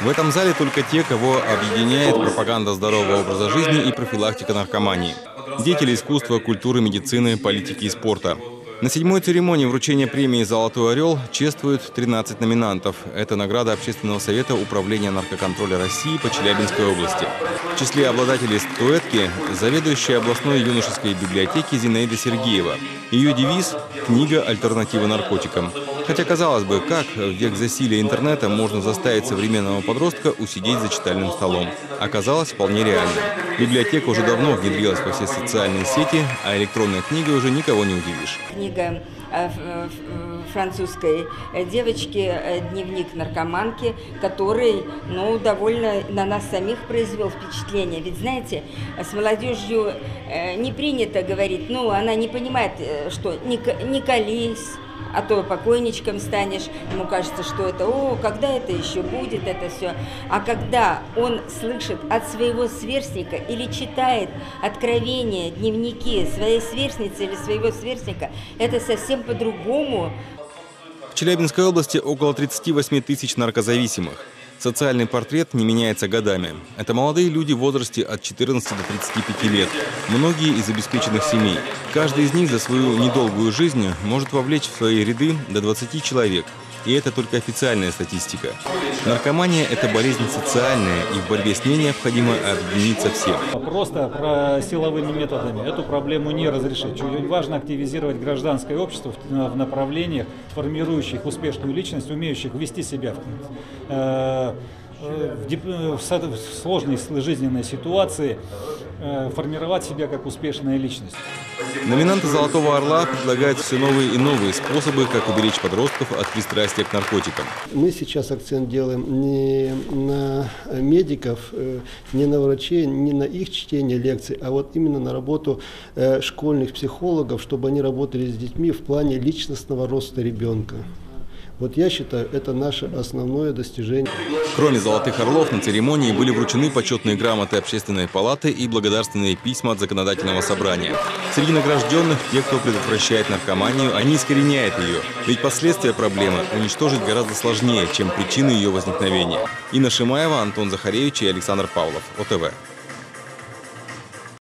В этом зале только те, кого объединяет пропаганда здорового образа жизни и профилактика наркомании. Деятели искусства, культуры, медицины, политики и спорта. На седьмой церемонии вручения премии «Золотой орел» чествуют 13 номинантов. Это награда Общественного совета Управления наркоконтроля России по Челябинской области. В числе обладателей статуэтки – заведующая областной юношеской библиотеки Зинаида Сергеева. Ее девиз – «Книга альтернатива наркотикам». Хотя, казалось бы, как в век засилия интернета можно заставить современного подростка усидеть за читальным столом? Оказалось вполне реально. Библиотека уже давно внедрилась во все социальные сети, а электронной книгой уже никого не удивишь. Книга э, французской девочки э, «Дневник наркоманки», который ну, довольно на нас самих произвел впечатление. Ведь, знаете, с молодежью э, не принято говорить, ну, она не понимает, что не колись, а то покойничком станешь, ему кажется, что это, о, когда это еще будет, это все. А когда он слышит от своего сверстника или читает откровения, дневники своей сверстницы или своего сверстника, это совсем по-другому. В Челябинской области около 38 тысяч наркозависимых. Социальный портрет не меняется годами. Это молодые люди в возрасте от 14 до 35 лет. Многие из обеспеченных семей. Каждый из них за свою недолгую жизнь может вовлечь в свои ряды до 20 человек. И это только официальная статистика. Наркомания – это болезнь социальная, и в борьбе с ней необходимо объединиться всем. Просто про силовыми методами эту проблему не разрешить. Очень важно активизировать гражданское общество в направлениях, формирующих успешную личность, умеющих вести себя в э, в сложной жизненной ситуации э, формировать себя как успешная личность. Номинанты «Золотого орла» предлагают все новые и новые способы, как уберечь подростков от пристрастия к наркотикам. Мы сейчас акцент делаем не на медиков, э, не на врачей, не на их чтение лекций, а вот именно на работу э, школьных психологов, чтобы они работали с детьми в плане личностного роста ребенка. Вот я считаю, это наше основное достижение. Кроме «Золотых орлов» на церемонии были вручены почетные грамоты Общественной палаты и благодарственные письма от Законодательного собрания. Среди награжденных те, кто предотвращает наркоманию, а не искореняет ее. Ведь последствия проблемы уничтожить гораздо сложнее, чем причины ее возникновения. Инна Шимаева, Антон Захаревич и Александр Павлов. ОТВ.